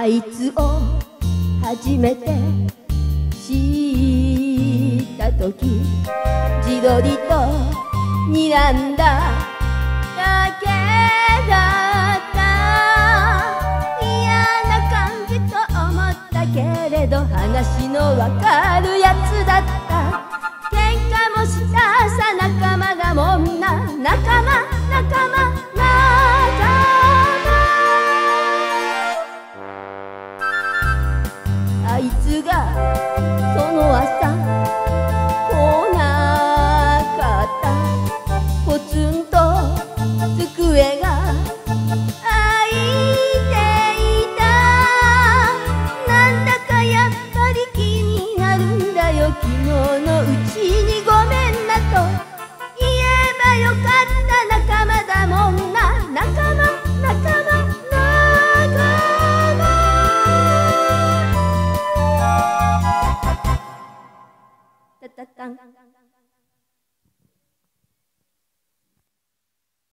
あいつを初めて知った時自撮りと睨んだだけだった。嫌な感じと思ったけれど話のわかるやつだった。喧嘩もしたさ仲間だもんな仲間仲間。いつがその朝来なかった。ポツンと机が空いていた。なんだかやっぱり気になるんだよ。昨日のうちにごめんなと。tăng